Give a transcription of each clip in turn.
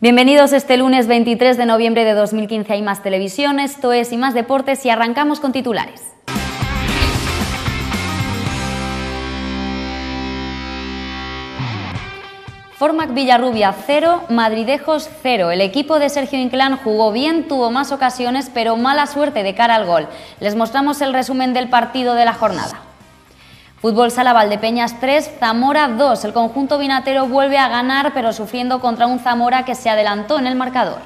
Bienvenidos este lunes 23 de noviembre de 2015 a Más Televisión. Esto es Y Más Deportes y arrancamos con titulares. Formac Villarrubia 0, Madridejos 0. El equipo de Sergio Inclán jugó bien, tuvo más ocasiones, pero mala suerte de cara al gol. Les mostramos el resumen del partido de la jornada. Fútbol Sala Valdepeñas 3, Zamora 2. El conjunto vinatero vuelve a ganar, pero sufriendo contra un Zamora que se adelantó en el marcador.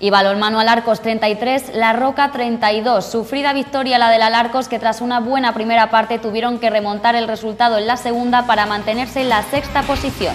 Y balonmano Alarcos 33, La Roca 32. Sufrida victoria la del Alarcos que tras una buena primera parte tuvieron que remontar el resultado en la segunda para mantenerse en la sexta posición.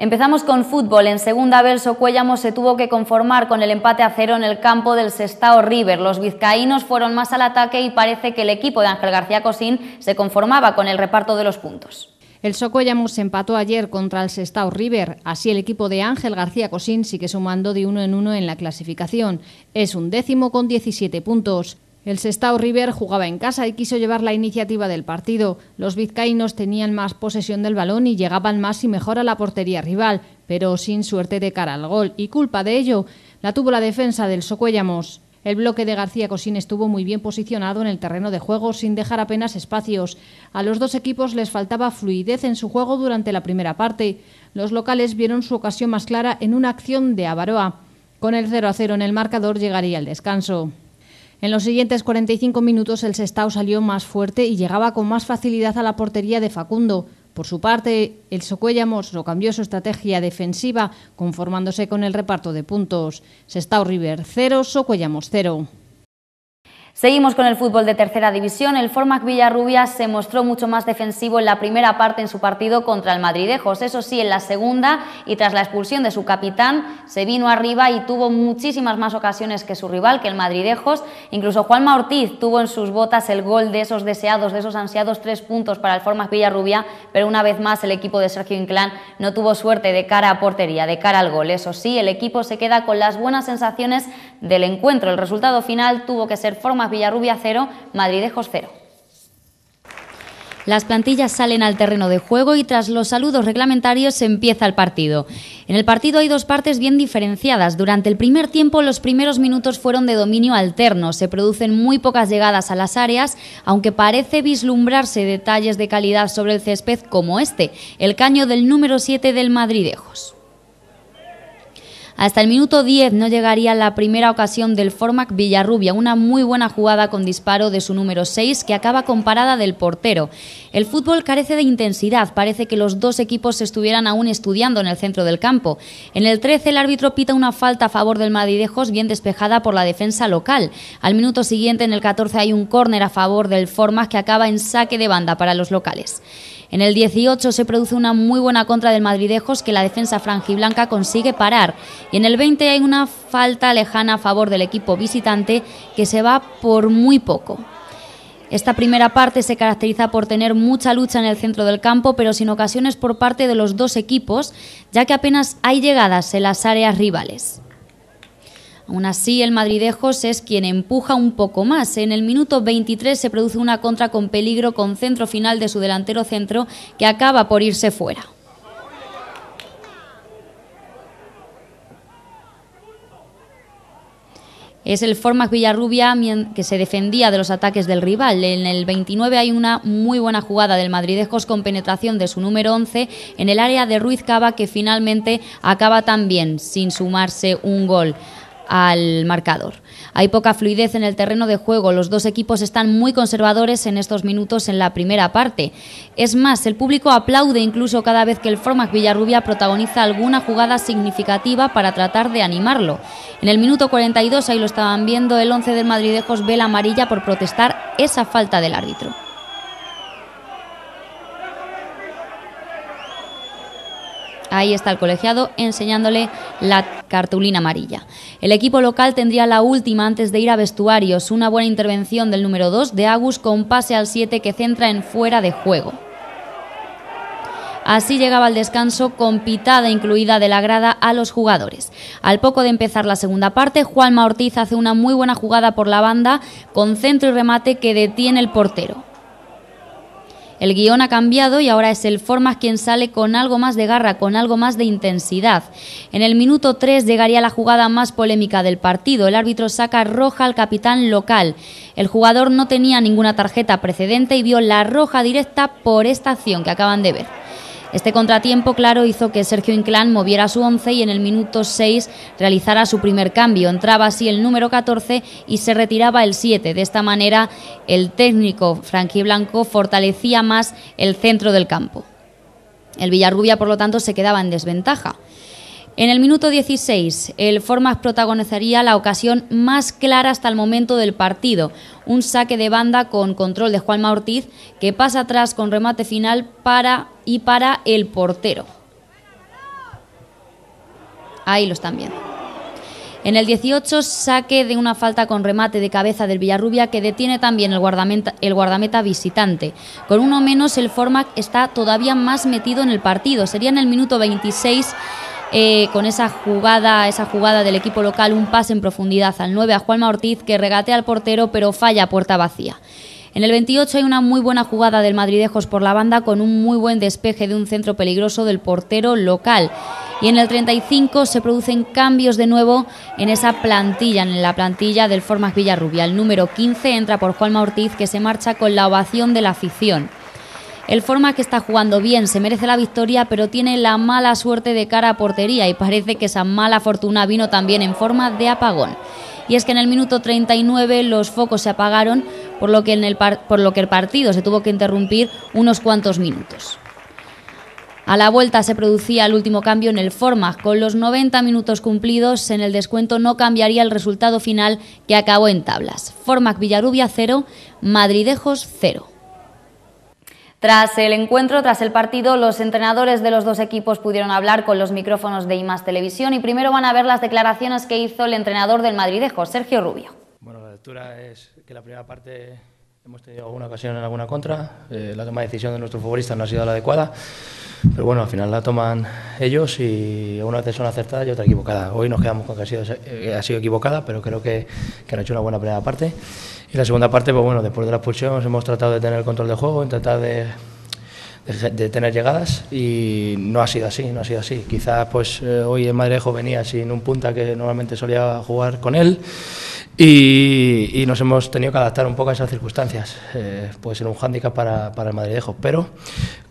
Empezamos con fútbol. En segunda vez, Socuéllamo se tuvo que conformar con el empate a cero en el campo del Sestao River. Los vizcaínos fueron más al ataque y parece que el equipo de Ángel García Cosín se conformaba con el reparto de los puntos. El Socuéllamo se empató ayer contra el Sestao River. Así el equipo de Ángel García Cosín sigue sumando de uno en uno en la clasificación. Es un décimo con 17 puntos. El Sestao River jugaba en casa y quiso llevar la iniciativa del partido. Los vizcaínos tenían más posesión del balón y llegaban más y mejor a la portería rival, pero sin suerte de cara al gol. Y culpa de ello la tuvo la defensa del Socuéllamos. El bloque de García Cosín estuvo muy bien posicionado en el terreno de juego sin dejar apenas espacios. A los dos equipos les faltaba fluidez en su juego durante la primera parte. Los locales vieron su ocasión más clara en una acción de Avaroa. Con el 0 a 0 en el marcador llegaría el descanso. En los siguientes 45 minutos el Sestao salió más fuerte y llegaba con más facilidad a la portería de Facundo. Por su parte, el Socuéllamos lo cambió su estrategia defensiva, conformándose con el reparto de puntos. Sestao River 0, Socuéllamos 0. Seguimos con el fútbol de tercera división. El Formac Villarrubia se mostró mucho más defensivo en la primera parte en su partido contra el Madridejos. Eso sí, en la segunda y tras la expulsión de su capitán se vino arriba y tuvo muchísimas más ocasiones que su rival, que el Madridejos. Incluso Juanma Ortiz tuvo en sus botas el gol de esos deseados, de esos ansiados tres puntos para el Formac Villarrubia, pero una vez más el equipo de Sergio Inclán no tuvo suerte de cara a portería, de cara al gol. Eso sí, el equipo se queda con las buenas sensaciones del encuentro. El resultado final tuvo que ser Formac Villarrubia 0, Madridejos 0. Las plantillas salen al terreno de juego y tras los saludos reglamentarios empieza el partido. En el partido hay dos partes bien diferenciadas. Durante el primer tiempo los primeros minutos fueron de dominio alterno. Se producen muy pocas llegadas a las áreas, aunque parece vislumbrarse detalles de calidad sobre el césped como este, el caño del número 7 del Madridejos. Hasta el minuto 10 no llegaría la primera ocasión del Formac Villarrubia, una muy buena jugada con disparo de su número 6 que acaba con parada del portero. El fútbol carece de intensidad, parece que los dos equipos estuvieran aún estudiando en el centro del campo. En el 13 el árbitro pita una falta a favor del Madridejos bien despejada por la defensa local. Al minuto siguiente en el 14 hay un córner a favor del Formac que acaba en saque de banda para los locales. En el 18 se produce una muy buena contra del Madridejos que la defensa franjiblanca consigue parar. Y en el 20 hay una falta lejana a favor del equipo visitante que se va por muy poco. Esta primera parte se caracteriza por tener mucha lucha en el centro del campo, pero sin ocasiones por parte de los dos equipos, ya que apenas hay llegadas en las áreas rivales. Aún así, el Madridejos es quien empuja un poco más. En el minuto 23 se produce una contra con peligro con centro final de su delantero centro que acaba por irse fuera. Es el Formac Villarrubia que se defendía de los ataques del rival. En el 29 hay una muy buena jugada del Madridejos con penetración de su número 11 en el área de Ruiz Cava que finalmente acaba también sin sumarse un gol al marcador. Hay poca fluidez en el terreno de juego, los dos equipos están muy conservadores en estos minutos en la primera parte. Es más, el público aplaude incluso cada vez que el Formac Villarrubia protagoniza alguna jugada significativa para tratar de animarlo. En el minuto 42, ahí lo estaban viendo, el 11 del Madridejos ve la amarilla por protestar esa falta del árbitro. Ahí está el colegiado enseñándole la cartulina amarilla. El equipo local tendría la última antes de ir a vestuarios, una buena intervención del número 2 de Agus con pase al 7 que centra en fuera de juego. Así llegaba el descanso con pitada incluida de la grada a los jugadores. Al poco de empezar la segunda parte, Juanma Ortiz hace una muy buena jugada por la banda con centro y remate que detiene el portero. El guion ha cambiado y ahora es el Formas quien sale con algo más de garra, con algo más de intensidad. En el minuto 3 llegaría la jugada más polémica del partido. El árbitro saca roja al capitán local. El jugador no tenía ninguna tarjeta precedente y vio la roja directa por esta acción que acaban de ver. Este contratiempo, claro, hizo que Sergio Inclán moviera su once y en el minuto 6 realizara su primer cambio. Entraba así el número 14 y se retiraba el 7. De esta manera, el técnico franquiblanco fortalecía más el centro del campo. El Villarrubia, por lo tanto, se quedaba en desventaja. En el minuto 16, el Formas protagonizaría la ocasión más clara hasta el momento del partido. Un saque de banda con control de Juanma Ortiz que pasa atrás con remate final para y para el portero. Ahí lo están viendo. En el 18, saque de una falta con remate de cabeza del Villarrubia que detiene también el guardameta, el guardameta visitante. Con uno menos, el Formac está todavía más metido en el partido. Sería en el minuto 26 eh, con esa jugada, esa jugada del equipo local, un pase en profundidad al 9 a Juanma Ortiz que regatea al portero pero falla puerta vacía. En el 28 hay una muy buena jugada del Madridejos por la banda con un muy buen despeje de un centro peligroso del portero local. Y en el 35 se producen cambios de nuevo en esa plantilla, en la plantilla del Formas Villarrubia. El número 15 entra por Juanma Ortiz que se marcha con la ovación de la afición. El forma que está jugando bien, se merece la victoria, pero tiene la mala suerte de cara a portería y parece que esa mala fortuna vino también en forma de apagón. Y es que en el minuto 39 los focos se apagaron, por lo que, el partido se tuvo que interrumpir unos cuantos minutos. A la vuelta se producía el último cambio en el forma. Con los 90 minutos cumplidos en el descuento no cambiaría el resultado final que acabó en tablas. Formac Villarubia 0, Madridejos 0. Tras el encuentro, tras el partido, los entrenadores de los dos equipos pudieron hablar con los micrófonos de IMAS Televisión y primero van a ver las declaraciones que hizo el entrenador del Madridejo, Sergio Rubio. Bueno, la lectura es que la primera parte hemos tenido alguna ocasión en alguna contra, eh, la toma de decisión de nuestros futbolistas no ha sido la adecuada, pero bueno, al final la toman ellos y una vez son acertadas y otra equivocada. Hoy nos quedamos con que ha sido, eh, ha sido equivocada, pero creo que, que han hecho una buena primera parte. Y la segunda parte, pues bueno, después de la expulsión hemos tratado de tener el control del juego, intentar de, de, tener llegadas y no ha sido así, no ha sido así. Quizás pues eh, hoy el Madrejo venía sin un punta que normalmente solía jugar con él y, nos hemos tenido que adaptar un poco a esas circunstancias. Eh, puede ser un hándicap para, para el Madridejo, pero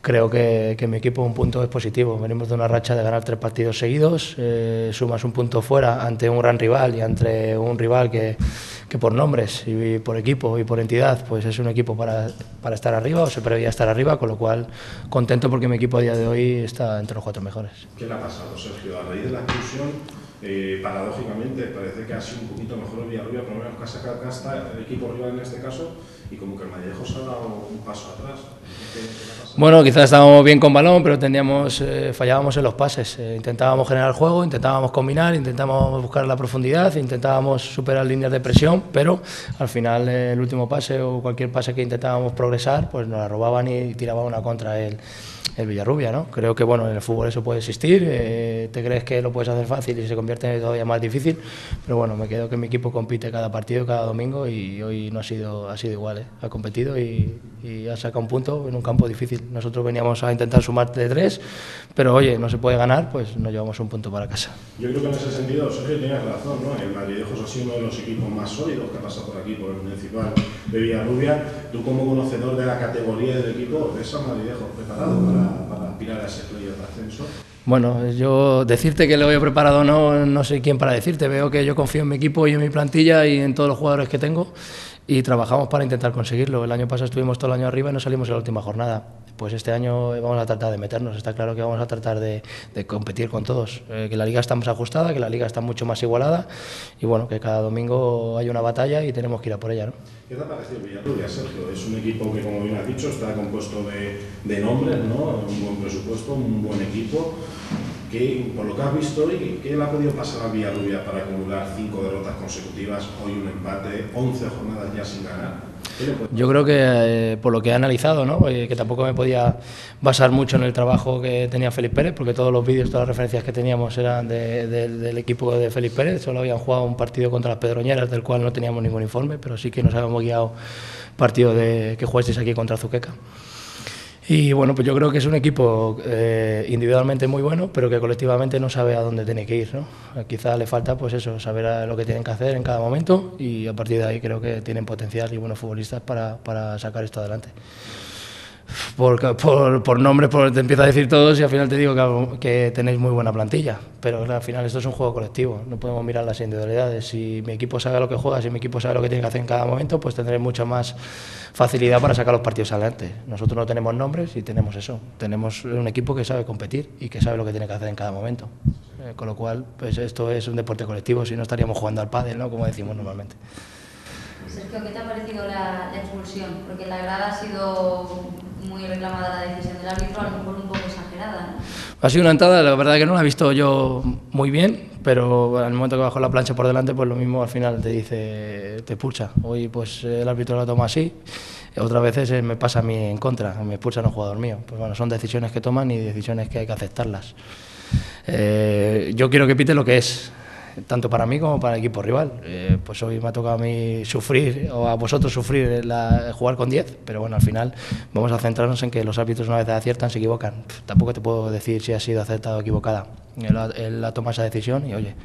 creo que, que, mi equipo un punto es positivo. Venimos de una racha de ganar tres partidos seguidos, eh, sumas un punto fuera ante un gran rival y ante un rival que, que, por nombres y por equipo y por entidad pues es un equipo para, para estar arriba o se preveía estar arriba, con lo cual contento porque mi equipo a día de hoy está entre los cuatro mejores. ¿Qué le ha pasado, Sergio? A raíz de la expulsión eh, paradójicamente parece que ha sido un poquito mejor el Villarrubia, por lo menos que ha sacado casta el equipo rival en este caso, y como que el Madrilejo se ha dado un paso atrás. bueno, quizás estábamos bien con balón, pero teníamos, eh, fallábamos en los pases. Eh, intentábamos generar juego, intentábamos combinar, intentábamos buscar la profundidad, intentábamos superar líneas de presión, pero al final el último pase o cualquier pase que intentábamos progresar, pues nos la robaban y tiraban una contra él el Villarrubia, ¿no? Creo que bueno, en el fútbol eso puede existir, eh, te crees que lo puedes hacer fácil y se convierte en todavía más difícil, pero bueno, me quedo que mi equipo compite cada partido, cada domingo y hoy no ha sido, ha sido igual, ¿eh? ha competido y, ha sacado un punto en un campo difícil. Nosotros veníamos a intentar sumar de tres, pero oye, no se puede ganar, pues nos llevamos un punto para casa. Yo creo que en ese sentido, Sergio, tienes razón, ¿no? El Madridejos ha sido uno de los equipos más sólidos que ha pasado por aquí, por el municipal de Villarrubia. Tú como conocedor de la categoría del equipo, ¿ves a Madridejos preparado para, aspirar a ese de ascenso? Bueno, yo decirte que lo veo preparado no, no sé quién para decirte. Veo que yo confío en mi equipo y en mi plantilla y en todos los jugadores que tengo y trabajamos para intentar conseguirlo. El año pasado estuvimos todo el año arriba y no salimos en la última jornada. Pues este año vamos a tratar de meternos, está claro que vamos a tratar de, competir con todos, eh, que la liga está más ajustada, que la liga está mucho más igualada y bueno, que cada domingo hay una batalla y tenemos que ir a por ella. ¿no? ¿Qué te ha parecido Villarrubia, Sergio? Es un equipo que, como bien has dicho, está compuesto de, nombres, ¿no? un buen presupuesto, un buen equipo. ¿Qué, por lo que has visto hoy, ¿qué le ha podido pasar a Villarrubia para acumular cinco derrotas consecutivas, hoy un empate, 11 jornadas ya sin ganar? Yo creo que eh, por lo que he analizado, ¿no? Eh, que tampoco me podía basar mucho en el trabajo que tenía Félix Pérez, porque todos los vídeos, todas las referencias que teníamos eran del equipo de Félix Pérez, solo habían jugado un partido contra las Pedroñeras, del cual no teníamos ningún informe, pero sí que nos habíamos guiado partido de que jugasteis aquí contra Zuqueca. Y bueno, pues yo creo que es un equipo eh, individualmente muy bueno, pero que colectivamente no sabe a dónde tiene que ir. ¿no? Quizá le falta pues eso, saber lo que tienen que hacer en cada momento y a partir de ahí creo que tienen potencial y buenos futbolistas para, para sacar esto adelante por, por, te empiezo a decir todos y al final te digo que, que, tenéis muy buena plantilla. Pero al final esto es un juego colectivo, no podemos mirar las individualidades. Si mi equipo sabe lo que juega, si mi equipo sabe lo que tiene que hacer en cada momento, pues tendré mucha más facilidad para sacar los partidos adelante. Nosotros no tenemos nombres y tenemos eso. Tenemos un equipo que sabe competir y que sabe lo que tiene que hacer en cada momento. Eh, con lo cual, pues esto es un deporte colectivo, si no estaríamos jugando al pádel, ¿no? como decimos normalmente. Sergio, ¿qué te ha parecido la, la expulsión? Porque la grada ha sido muy reclamada la decisión del árbitro, a lo mejor un poco exagerada. ¿no? Ha sido una entrada, la verdad que no la he visto yo muy bien, pero el momento que bajo la plancha por delante, pues lo mismo al final te dice, te expulsa. Hoy pues el árbitro la toma así, otras veces me pasa a mí en contra, me expulsan a un jugador mío. Pues bueno, son decisiones que toman y decisiones que hay que aceptarlas. Eh, yo quiero que pite lo que es, tanto para mí como para el equipo rival. Eh, pues hoy me ha tocado a mí sufrir, o a vosotros sufrir, jugar con 10, pero bueno, al final vamos a centrarnos en que los árbitros una vez aciertan se equivocan. Tampoco te puedo decir si ha sido acertada o equivocada. Él, él ha tomado esa decisión y oye,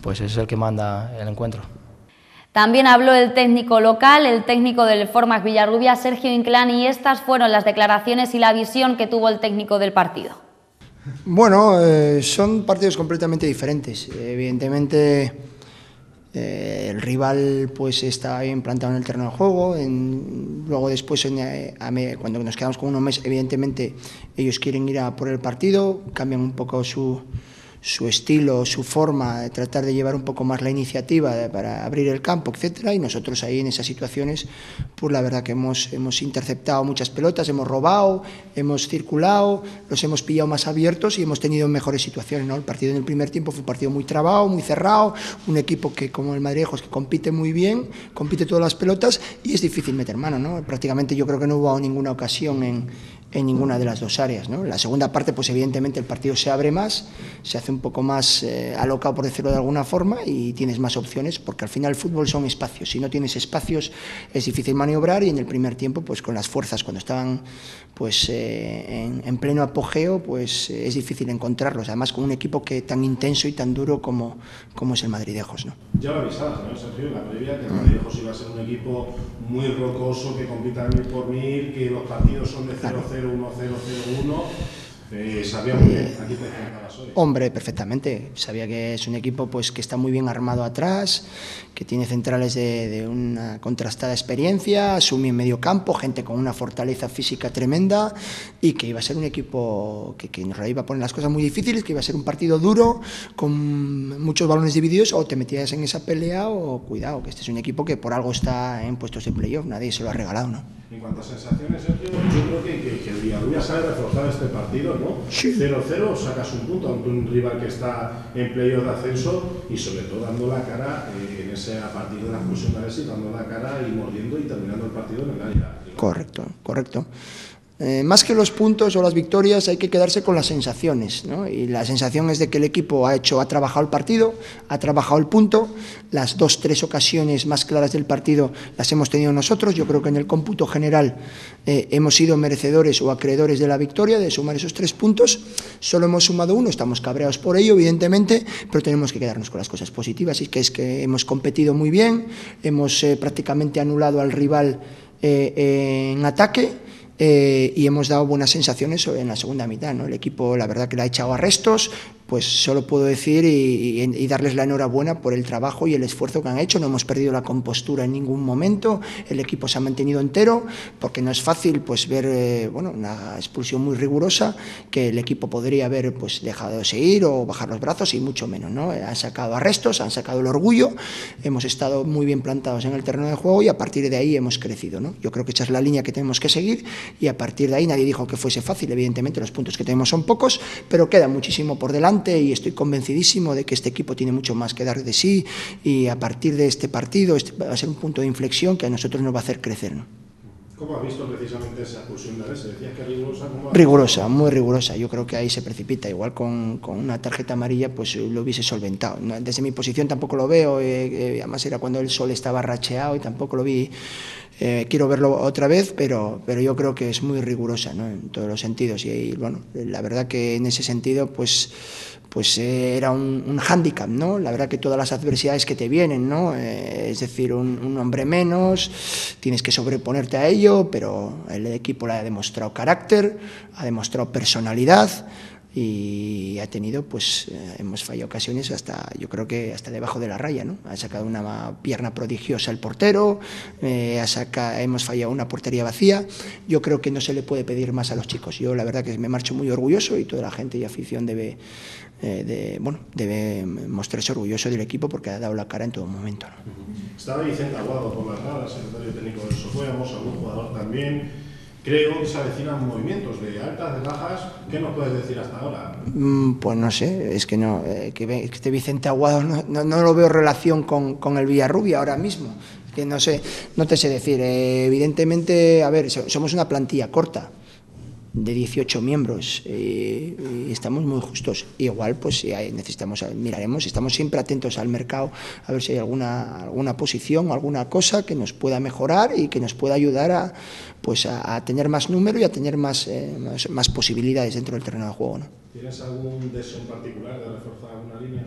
pues es el que manda el encuentro. También habló el técnico local, el técnico del Formac Villarrubia, Sergio Inclán, y estas fueron las declaraciones y la visión que tuvo el técnico del partido. Bueno, eh, son partidos completamente diferentes. Evidentemente, eh, el rival pues está bien plantado en el terreno de juego. En, luego después, en, eh, cuando nos quedamos con unos meses, evidentemente ellos quieren ir a por el partido, cambian un poco su, su estilo, su forma, de tratar de llevar un poco más la iniciativa para abrir el campo, etcétera, y nosotros ahí en esas situaciones, pues la verdad que hemos, hemos interceptado muchas pelotas, hemos robado, hemos circulado, los hemos pillado más abiertos y hemos tenido mejores situaciones, ¿no? El partido en el primer tiempo fue un partido muy trabado, muy cerrado, un equipo que como el Madridejos que compite muy bien, compite todas las pelotas y es difícil meter mano, ¿no? Prácticamente yo creo que no hubo ninguna ocasión en, en ninguna de las dos áreas. ¿no? La segunda parte, pues evidentemente el partido se abre más, se hace un poco más eh, alocado, por decirlo de alguna forma, y tienes más opciones, porque al final el fútbol son espacios. Si no tienes espacios es difícil maniobrar y en el primer tiempo, pues con las fuerzas, cuando estaban pues eh, en, en, pleno apogeo, pues es difícil encontrarlos. Además con un equipo que tan intenso y tan duro como, como es el Madridejos. ¿no? Ya lo avisabas, ¿no, Sergio? En la previa que el Madridejos iba a ser un equipo muy rocoso, que compita mil por mil, que los partidos son de 0-0. Claro. 1-0-0-1. Sabía. Hombre, perfectamente. Sabía que es un equipo pues, que está muy bien armado atrás, que tiene centrales de, una contrastada experiencia, asume en medio campo, gente con una fortaleza física tremenda y que iba a ser un equipo que, que nos iba a poner las cosas muy difíciles, que iba a ser un partido duro, con muchos balones divididos, o te metías en esa pelea o cuidado, que este es un equipo que por algo está en puestos de playoff, nadie se lo ha regalado, ¿no? En cuanto a sensaciones, Sergio, yo creo que, que, que el Villarrubia sabe reforzar este partido, ¿no? 0-0, sí. sacas un punto ante un rival que está en playoff de ascenso y sobre todo dando la cara eh, en ese partido de la expulsión de Alessi, dando la cara y mordiendo y terminando el partido en el área. Correcto, correcto. Eh, más que los puntos o las victorias hay que quedarse con las sensaciones ¿no? y la sensación es de que el equipo ha hecho ha trabajado el partido ha trabajado el punto. Las dos tres ocasiones más claras del partido las hemos tenido nosotros. Yo creo que en el cómputo general eh, hemos sido merecedores o acreedores de la victoria de sumar esos tres puntos. Solo hemos sumado uno estamos cabreados por ello evidentemente pero tenemos que quedarnos con las cosas positivas. Y que es que hemos competido muy bien hemos eh, prácticamente anulado al rival en ataque eh, y hemos dado buenas sensaciones en la segunda mitad. ¿no? El equipo, la verdad, que le ha echado arrestos, pues solo puedo decir y, darles la enhorabuena por el trabajo y el esfuerzo que han hecho. No hemos perdido la compostura en ningún momento. El equipo se ha mantenido entero, porque no es fácil pues ver eh, bueno, una expulsión muy rigurosa que el equipo podría haber pues dejado de seguir o bajar los brazos y mucho menos. ¿no? Han sacado arrestos, han sacado el orgullo, hemos estado muy bien plantados en el terreno de juego y a partir de ahí hemos crecido. ¿no? Yo creo que esa es la línea que tenemos que seguir y a partir de ahí nadie dijo que fuese fácil. Evidentemente los puntos que tenemos son pocos, pero queda muchísimo por delante y estoy convencidísimo de que este equipo tiene mucho más que dar de sí y a partir de este partido este va a ser un punto de inflexión que a nosotros nos va a hacer crecer. ¿no? ¿Cómo has visto precisamente esa expulsión de Arese? ¿Decías que rigurosa? ¿cómo rigurosa, muy rigurosa. Yo creo que ahí se precipita. Igual con, con una tarjeta amarilla pues lo hubiese solventado. Desde mi posición tampoco lo veo. Eh, eh, además era cuando el sol estaba racheado y tampoco lo vi Eh, quiero verlo otra vez, pero, pero yo creo que es muy rigurosa ¿no? en todos los sentidos. Y, bueno, la verdad que en ese sentido, pues pues eh, era un, un hándicap, ¿no? La verdad que todas las adversidades que te vienen, ¿no? Eh, es decir, un, un, hombre menos, tienes que sobreponerte a ello, pero el equipo le ha demostrado carácter, ha demostrado personalidad, y ha tenido, pues eh, hemos fallado ocasiones hasta, yo creo que hasta debajo de la raya, ¿no? Ha sacado una pierna prodigiosa el portero, eh, ha saca, hemos fallado una portería vacía. Yo creo que no se le puede pedir más a los chicos. Yo la verdad que me marcho muy orgulloso y toda la gente y afición debe, eh, de, bueno, debe mostrarse orgulloso del equipo porque ha dado la cara en todo momento. ¿no? Estaba Vicente Aguado por las gradas, secretario técnico del Sofuemos, algún jugador también. Creo que se avecinan movimientos de altas, de bajas. ¿Qué nos puedes decir hasta ahora? Mm, pues no sé, es que no, eh, que este Vicente Aguado no, no, lo veo relación con, con el Villarrubia ahora mismo. Que no sé, no te sé decir. Eh, evidentemente, a ver, somos una plantilla corta de 18 miembros eh, estamos muy justos. Igual, pues si necesitamos, miraremos, estamos siempre atentos al mercado a ver si hay alguna, alguna posición, alguna cosa que nos pueda mejorar y que nos pueda ayudar a, pues a, tener más número y a tener más, eh, más, más, posibilidades dentro del terreno de juego. ¿no? ¿Tienes algún en particular de reforzar alguna línea?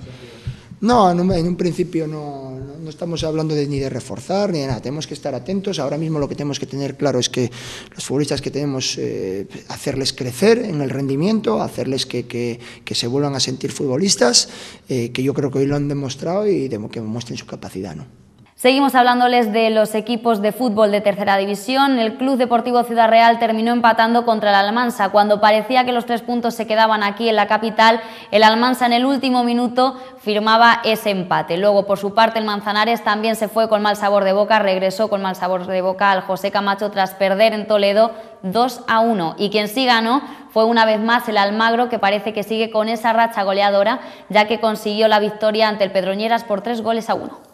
No, en un, en un principio no, no, estamos hablando de, ni de reforzar ni de nada. Tenemos que estar atentos. Ahora mismo lo que tenemos que tener claro es que los futbolistas que tenemos, eh, hacerles crecer en el rendimiento, hacerles que, que, que se vuelvan a sentir futbolistas, eh, que yo creo que hoy lo han demostrado y de, que muestren su capacidad. ¿no? Seguimos hablándoles de los equipos de fútbol de tercera división. El Club Deportivo Ciudad Real terminó empatando contra el Almansa. Cuando parecía que los tres puntos se quedaban aquí en la capital, el Almansa en el último minuto firmaba ese empate. Luego, por su parte, el Manzanares también se fue con mal sabor de boca, regresó con mal sabor de boca al José Camacho tras perder en Toledo 2 a 1. Y quien sí ganó fue una vez más el Almagro, que parece que sigue con esa racha goleadora, ya que consiguió la victoria ante el Pedroñeras por tres goles a uno.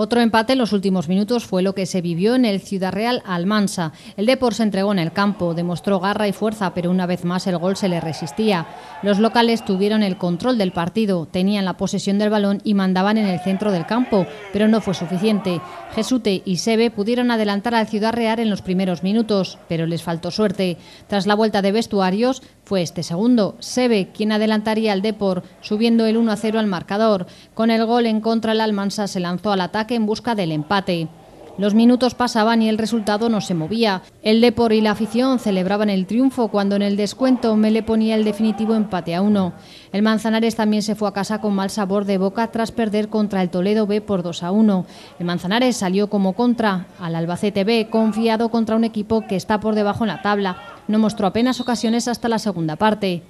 Otro empate en los últimos minutos fue lo que se vivió en el Ciudad Real Almansa. El Depor se entregó en el campo, demostró garra y fuerza, pero una vez más el gol se le resistía. Los locales tuvieron el control del partido, tenían la posesión del balón y mandaban en el centro del campo, pero no fue suficiente. Jesute y Sebe pudieron adelantar al Ciudad Real en los primeros minutos, pero les faltó suerte. Tras la vuelta de vestuarios, fue este segundo, Sebe, quien adelantaría al Depor, subiendo el 1 a 0 al marcador. Con el gol en contra, el Almansa se lanzó al ataque en busca del empate. Los minutos pasaban y el resultado no se movía. El Depor y la afición celebraban el triunfo cuando en el descuento me le ponía el definitivo empate a uno. El Manzanares también se fue a casa con mal sabor de boca tras perder contra el Toledo B por 2 a 1. El Manzanares salió como contra al Albacete B, confiado contra un equipo que está por debajo en la tabla. No mostró apenas ocasiones hasta la segunda parte.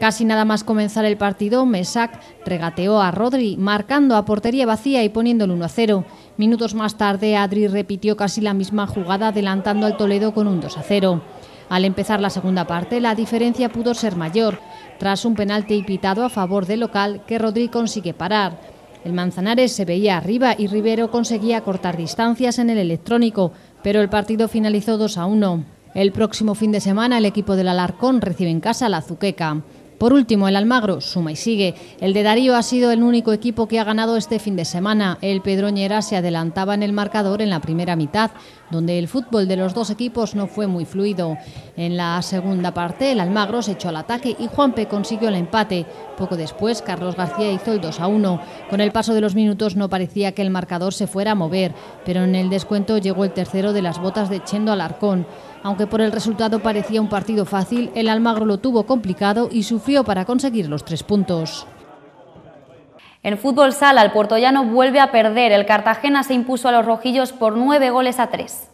Casi nada más comenzar el partido, Mesac regateó a Rodri, marcando a portería vacía y poniendo el 1 a 0. Minutos más tarde, Adri repitió casi la misma jugada, adelantando al Toledo con un 2 a 0. Al empezar la segunda parte, la diferencia pudo ser mayor, tras un penalti pitado a favor del local que Rodri consigue parar. El Manzanares se veía arriba y Rivero conseguía cortar distancias en el electrónico, pero el partido finalizó 2 a 1. El próximo fin de semana, el equipo del Alarcón recibe en casa la Zuqueca. Por último, el Almagro suma y sigue. El de Darío ha sido el único equipo que ha ganado este fin de semana. El Pedroñera se adelantaba en el marcador en la primera mitad, donde el fútbol de los dos equipos no fue muy fluido. En la segunda parte, el Almagro se echó al ataque y Juanpe consiguió el empate. Poco después, Carlos García hizo el 2 a 1. Con el paso de los minutos no parecía que el marcador se fuera a mover, pero en el descuento llegó el tercero de las botas de Chendo Alarcón. Aunque por el resultado parecía un partido fácil, el Almagro lo tuvo complicado y sufrió para conseguir los tres puntos. En fútbol sala, el puertollano vuelve a perder. El Cartagena se impuso a los rojillos por nueve goles a tres.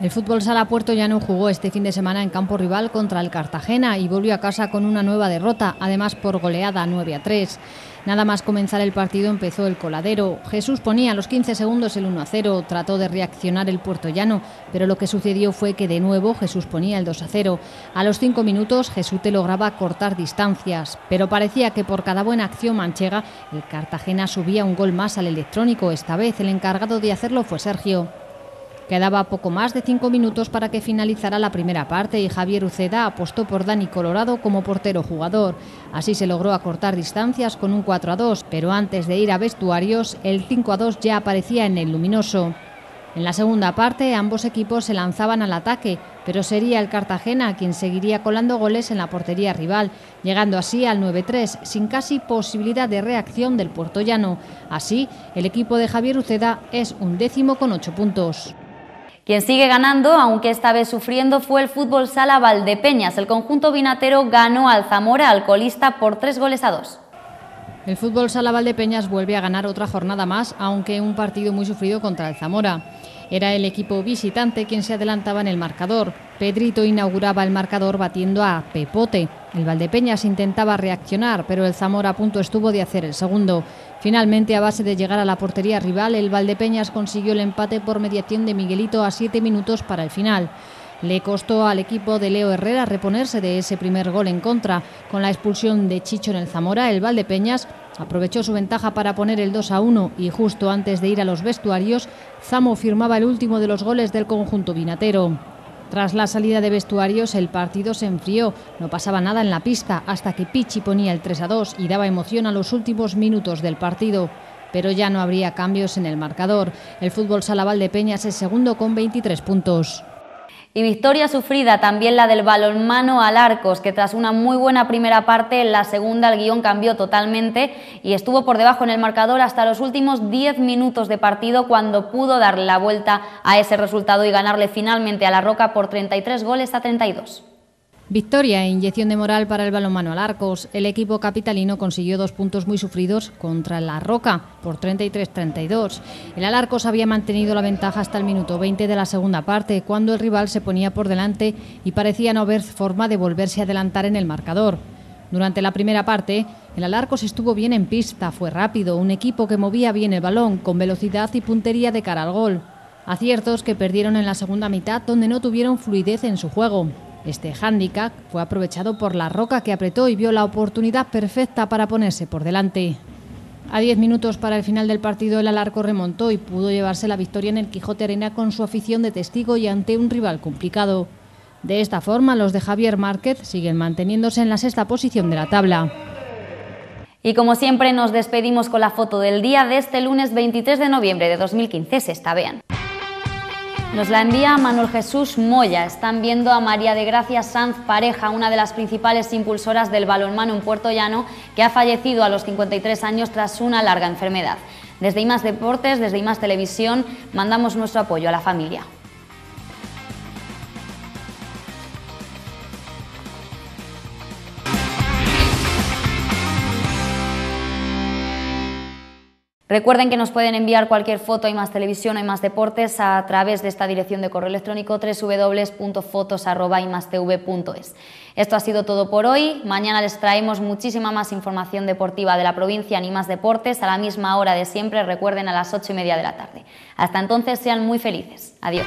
El fútbol sala Puerto Llano jugó este fin de semana en campo rival contra el Cartagena y volvió a casa con una nueva derrota, además por goleada 9 a 3. Nada más comenzar el partido empezó el coladero. Jesús ponía a los 15 segundos el 1 a 0, trató de reaccionar el Puerto Llano, pero lo que sucedió fue que de nuevo Jesús ponía el 2 a 0. A los 5 minutos Jesús te lograba cortar distancias, pero parecía que por cada buena acción manchega el Cartagena subía un gol más al electrónico. Esta vez el encargado de hacerlo fue Sergio. Quedaba poco más de cinco minutos para que finalizara la primera parte y Javier Uceda apostó por Dani Colorado como portero jugador. Así se logró acortar distancias con un 4 a 2, pero antes de ir a vestuarios, el 5 a 2 ya aparecía en el luminoso. En la segunda parte, ambos equipos se lanzaban al ataque, pero sería el Cartagena quien seguiría colando goles en la portería rival, llegando así al 9-3, sin casi posibilidad de reacción del puertollano. Así, el equipo de Javier Uceda es un décimo con ocho puntos. Quien sigue ganando, aunque esta vez sufriendo, fue el fútbol sala Valdepeñas. El conjunto vinatero ganó al Zamora alcoholista por tres goles a dos. El fútbol sala Valdepeñas vuelve a ganar otra jornada más, aunque un partido muy sufrido contra el Zamora. Era el equipo visitante quien se adelantaba en el marcador. Pedrito inauguraba el marcador batiendo a Pepote. El Valdepeñas intentaba reaccionar, pero el Zamora a punto estuvo de hacer el segundo. Finalmente, a base de llegar a la portería rival, el Valdepeñas consiguió el empate por mediación de Miguelito a siete minutos para el final. Le costó al equipo de Leo Herrera reponerse de ese primer gol en contra. Con la expulsión de Chicho en el Zamora, el Valdepeñas aprovechó su ventaja para poner el 2 a 1 y justo antes de ir a los vestuarios, Zamo firmaba el último de los goles del conjunto vinatero. Tras la salida de vestuarios, el partido se enfrió. No pasaba nada en la pista hasta que Pichi ponía el 3 a 2 y daba emoción a los últimos minutos del partido. Pero ya no habría cambios en el marcador. El fútbol Salaval de Peñas es segundo con 23 puntos. Y victoria sufrida también la del balonmano al Arcos, que tras una muy buena primera parte, en la segunda el guion cambió totalmente y estuvo por debajo en el marcador hasta los últimos 10 minutos de partido cuando pudo darle la vuelta a ese resultado y ganarle finalmente a la Roca por 33 goles a 32. Victoria e inyección de moral para el balonmano al Arcos. El equipo capitalino consiguió dos puntos muy sufridos contra La Roca por 33-32. El Alarcos había mantenido la ventaja hasta el minuto 20 de la segunda parte, cuando el rival se ponía por delante y parecía no haber forma de volverse a adelantar en el marcador. Durante la primera parte, el Alarcos estuvo bien en pista, fue rápido, un equipo que movía bien el balón, con velocidad y puntería de cara al gol. Aciertos que perdieron en la segunda mitad, donde no tuvieron fluidez en su juego. Este hándicap fue aprovechado por la Roca que apretó y vio la oportunidad perfecta para ponerse por delante. A 10 minutos para el final del partido el Alarco remontó y pudo llevarse la victoria en el Quijote Arena con su afición de testigo y ante un rival complicado. De esta forma, los de Javier Márquez siguen manteniéndose en la sexta posición de la tabla. Y como siempre nos despedimos con la foto del día de este lunes 23 de noviembre de 2015. Se está, vean. Nos la envía Manuel Jesús Moya. Están viendo a María de Gracia Sanz Pareja, una de las principales impulsoras del balonmano en Puerto Llano, que ha fallecido a los 53 años tras una larga enfermedad. Desde IMAS Deportes, desde IMAS Televisión, mandamos nuestro apoyo a la familia. Recuerden que nos pueden enviar cualquier foto y más televisión y más deportes a través de esta dirección de correo electrónico www.fotos.imastv.es. Esto ha sido todo por hoy. Mañana les traemos muchísima más información deportiva de la provincia ni más deportes a la misma hora de siempre. Recuerden a las ocho y media de la tarde. Hasta entonces sean muy felices. Adiós.